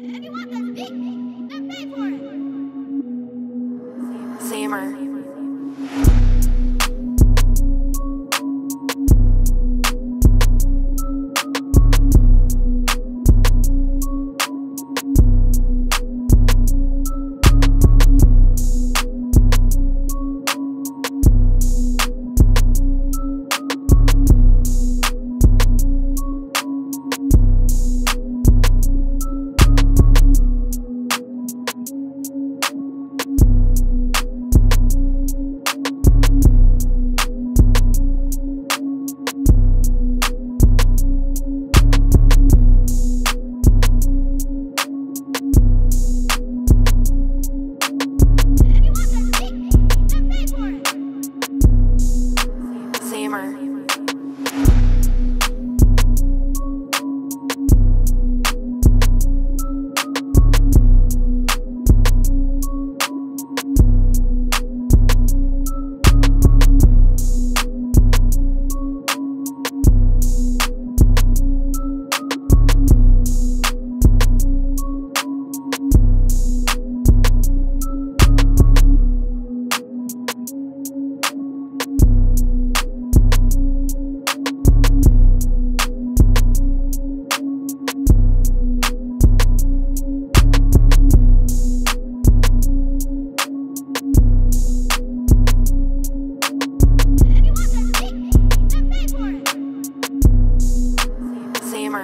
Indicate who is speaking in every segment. Speaker 1: If you want this beat, pay for it.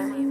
Speaker 1: summer.